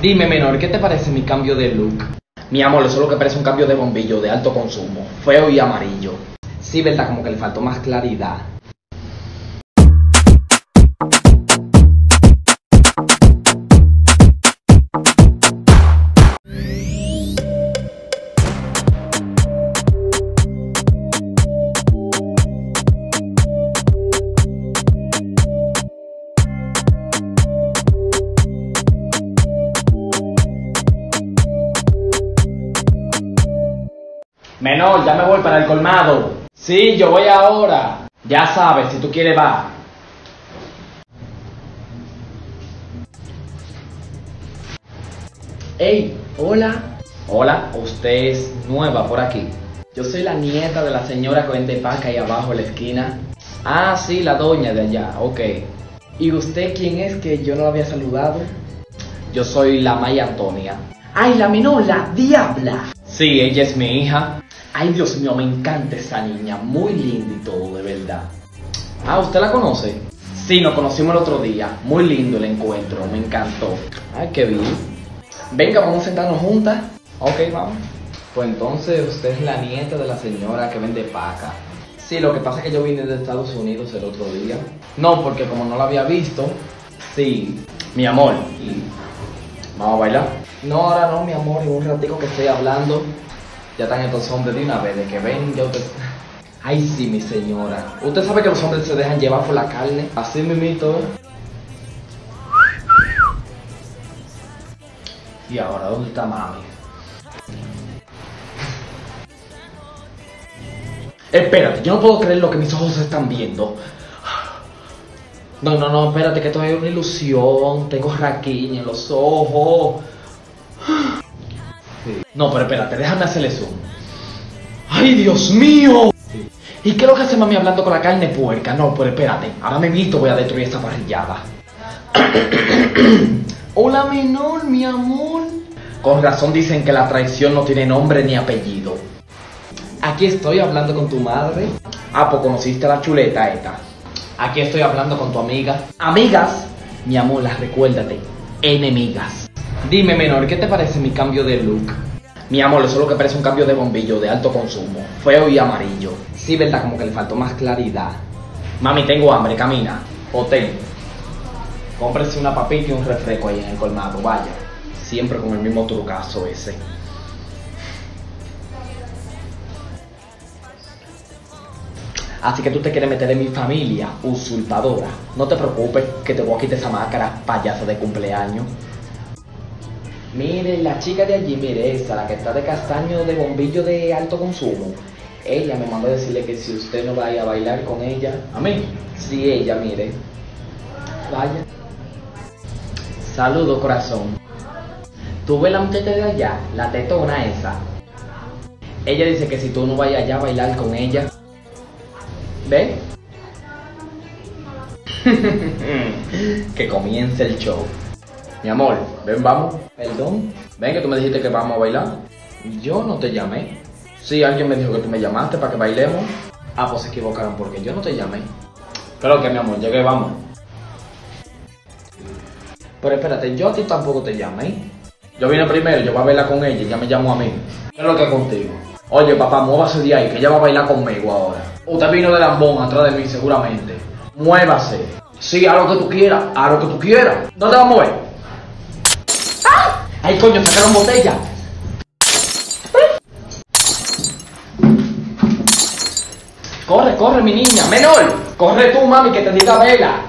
Dime, menor, ¿qué te parece mi cambio de look? Mi amor, eso es lo que parece un cambio de bombillo de alto consumo, feo y amarillo. Sí, verdad, como que le faltó más claridad. Menor, ya me voy para el colmado. Sí, yo voy ahora. Ya sabes, si tú quieres va. Hey, hola. Hola, usted es nueva por aquí. Yo soy la nieta de la señora que vende paca ahí abajo en la esquina. Ah, sí, la doña de allá, ok. ¿Y usted quién es que yo no la había saludado? Yo soy la Maya Antonia. Ay, la menor, la diabla. Sí, ella es mi hija. Ay, Dios mío, me encanta esa niña. Muy linda y todo, de verdad. Ah, ¿usted la conoce? Sí, nos conocimos el otro día. Muy lindo el encuentro, me encantó. Ay, qué bien. Venga, vamos a sentarnos juntas. Ok, vamos. Pues entonces usted es la nieta de la señora que vende paca. Sí, lo que pasa es que yo vine de Estados Unidos el otro día. No, porque como no la había visto, sí, mi amor. Y vamos a bailar. No, ahora no, mi amor, en un ratico que estoy hablando. Ya están estos hombres de una vez, de que ven, ya usted... Ay, sí, mi señora. Usted sabe que los hombres se dejan llevar por la carne. Así mismito. Y ahora, ¿dónde está mami? Espérate, yo no puedo creer lo que mis ojos están viendo. No, no, no, espérate, que esto es una ilusión. Tengo raquiña en los ojos. No, pero espérate, déjame hacerle zoom. ¡Ay, Dios mío! ¿Y qué es lo que hace mami hablando con la carne puerca? No, pero espérate, ahora me visto voy a destruir esta parrillada. Hola, menor, mi amor. Con razón dicen que la traición no tiene nombre ni apellido. Aquí estoy hablando con tu madre. Ah, pues conociste a la chuleta esta. Aquí estoy hablando con tu amiga. Amigas, mi amor, las recuérdate. Enemigas. Dime, menor, ¿qué te parece mi cambio de look? Mi amor, eso es lo que parece un cambio de bombillo de alto consumo, feo y amarillo. Sí, verdad, como que le faltó más claridad. Mami, tengo hambre, camina. Hotel. Cómprese una papita y un refresco ahí en el colmado, vaya. Siempre con el mismo trucazo ese. Así que tú te quieres meter en mi familia, usurpadora. No te preocupes, que te voy a quitar esa máscara, payaso de cumpleaños. Mire, la chica de allí, mire, esa, la que está de castaño de bombillo de alto consumo. Ella me mandó a decirle que si usted no vaya a bailar con ella. ¿A mí? Sí, ella, mire. Vaya. Saludo, corazón. ¿Tú ves la muchacha de allá? La tetona esa. Ella dice que si tú no vayas allá a bailar con ella. ¿Ves? que comience el show. Mi amor, ven, vamos. Perdón. Ven que tú me dijiste que vamos a bailar. Yo no te llamé. Sí, alguien me dijo que tú me llamaste para que bailemos. Ah, pues se equivocaron porque yo no te llamé. Pero que mi amor, llegué, vamos. Pero espérate, yo a ti tampoco te llamé. Yo vine primero, yo voy a bailar con ella y ella me llamó a mí. ¿Qué es lo que contigo? Oye, papá, muévase de ahí, que ella va a bailar conmigo ahora. Usted vino de lambón atrás de mí, seguramente. Muévase. Sí, haz lo que tú quieras, haz lo que tú quieras. ¿Dónde vas a mover? ¡Ay, coño, sacaron botella! Corre, corre, mi niña. Menor, corre tú, mami, que te diga vela.